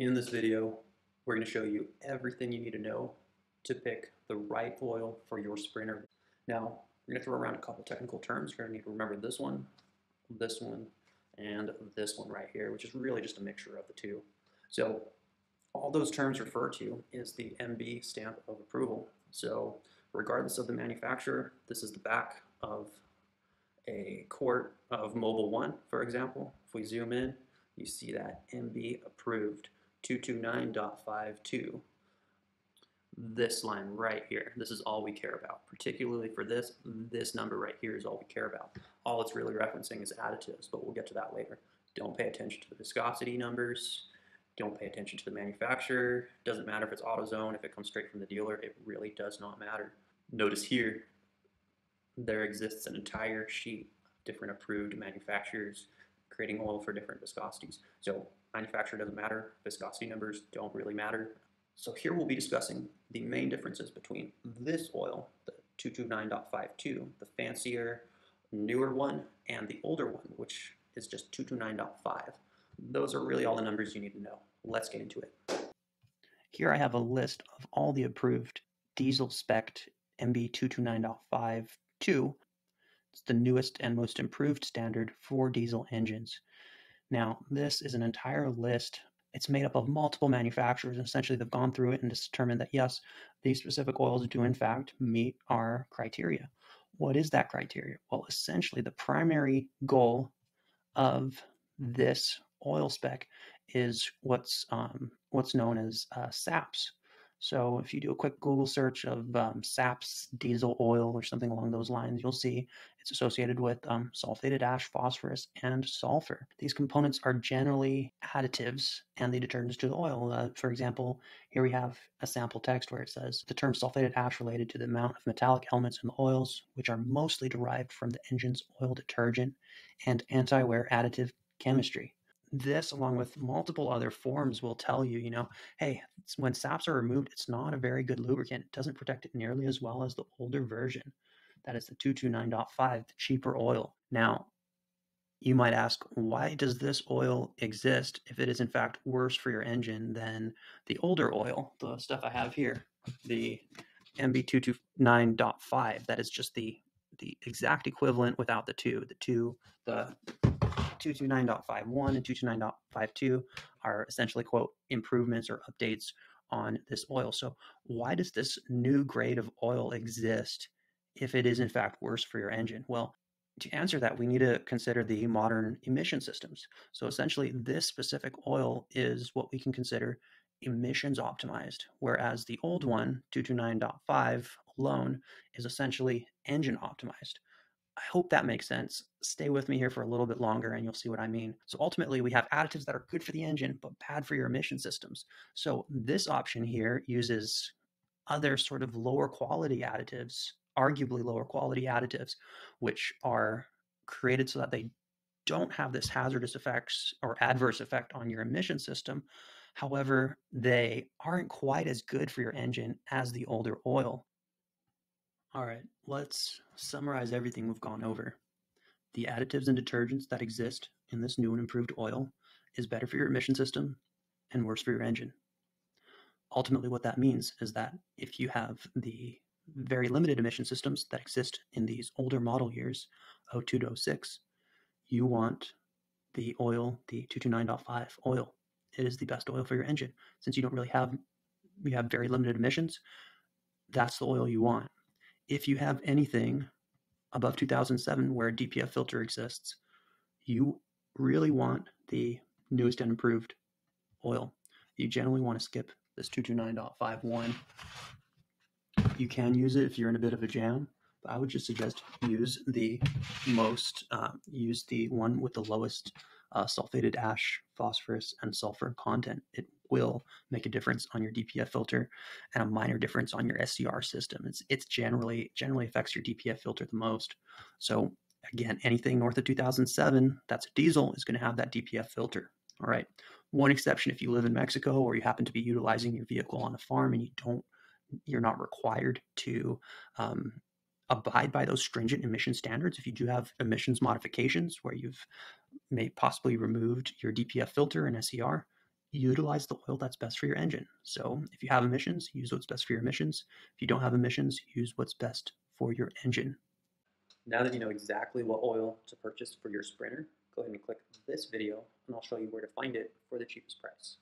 In this video, we're going to show you everything you need to know to pick the right oil for your Sprinter. Now, we're going to throw around a couple technical terms. You're going to need to remember this one, this one, and this one right here, which is really just a mixture of the two. So all those terms refer to is the MB stamp of approval. So regardless of the manufacturer, this is the back of a quart of Mobil 1, for example. If we zoom in, you see that MB approved. 229.52. This line right here, this is all we care about. Particularly for this, this number right here is all we care about. All it's really referencing is additives, but we'll get to that later. Don't pay attention to the viscosity numbers. Don't pay attention to the manufacturer. Doesn't matter if it's AutoZone, if it comes straight from the dealer, it really does not matter. Notice here, there exists an entire sheet of different approved manufacturers creating oil for different viscosities. So manufacturer doesn't matter, viscosity numbers don't really matter. So here we'll be discussing the main differences between this oil, the 229.52, the fancier, newer one, and the older one, which is just 229.5. Those are really all the numbers you need to know. Let's get into it. Here I have a list of all the approved diesel spec MB 229.52. It's the newest and most improved standard for diesel engines. Now, this is an entire list. It's made up of multiple manufacturers. Essentially, they've gone through it and determined that yes, these specific oils do in fact meet our criteria. What is that criteria? Well, essentially, the primary goal of this oil spec is what's um, what's known as uh, SAPS, so if you do a quick Google search of um, SAPS diesel oil or something along those lines, you'll see it's associated with um, sulfated ash, phosphorus, and sulfur. These components are generally additives and the detergents to the oil. Uh, for example, here we have a sample text where it says the term sulfated ash related to the amount of metallic elements in the oils, which are mostly derived from the engine's oil detergent and anti-wear additive chemistry this along with multiple other forms will tell you you know hey when saps are removed it's not a very good lubricant. It doesn't protect it nearly as well as the older version. That is the 229.5 the cheaper oil. Now you might ask why does this oil exist if it is in fact worse for your engine than the older oil? The stuff i have here the mb229.5 that is just the the exact equivalent without the two. The two the 229.51 and 229.52 are essentially, quote, improvements or updates on this oil. So, why does this new grade of oil exist if it is in fact worse for your engine? Well, to answer that, we need to consider the modern emission systems. So, essentially, this specific oil is what we can consider emissions optimized, whereas the old one, 229.5 alone, is essentially engine optimized. I hope that makes sense. Stay with me here for a little bit longer and you'll see what I mean. So ultimately, we have additives that are good for the engine, but bad for your emission systems. So this option here uses other sort of lower quality additives, arguably lower quality additives, which are created so that they don't have this hazardous effects or adverse effect on your emission system. However, they aren't quite as good for your engine as the older oil. All right, let's summarize everything we've gone over. The additives and detergents that exist in this new and improved oil is better for your emission system and worse for your engine. Ultimately, what that means is that if you have the very limited emission systems that exist in these older model years, 02 to 06, you want the oil, the 229.5 oil. It is the best oil for your engine. Since you don't really have, you have very limited emissions, that's the oil you want if you have anything above 2007 where a DPF filter exists, you really want the newest and improved oil. You generally want to skip this 229.51. You can use it if you're in a bit of a jam, but I would just suggest use the most, uh, use the one with the lowest uh, sulfated ash, phosphorus, and sulfur content. It will make a difference on your DPF filter and a minor difference on your SCR system. It's it's generally generally affects your DPF filter the most. So again, anything north of 2007 that's a diesel is going to have that DPF filter. All right. One exception if you live in Mexico or you happen to be utilizing your vehicle on a farm and you don't you're not required to um, abide by those stringent emission standards. If you do have emissions modifications where you've may possibly removed your DPF filter and SCR, utilize the oil that's best for your engine. So if you have emissions, use what's best for your emissions. If you don't have emissions, use what's best for your engine. Now that you know exactly what oil to purchase for your Sprinter, go ahead and click this video and I'll show you where to find it for the cheapest price.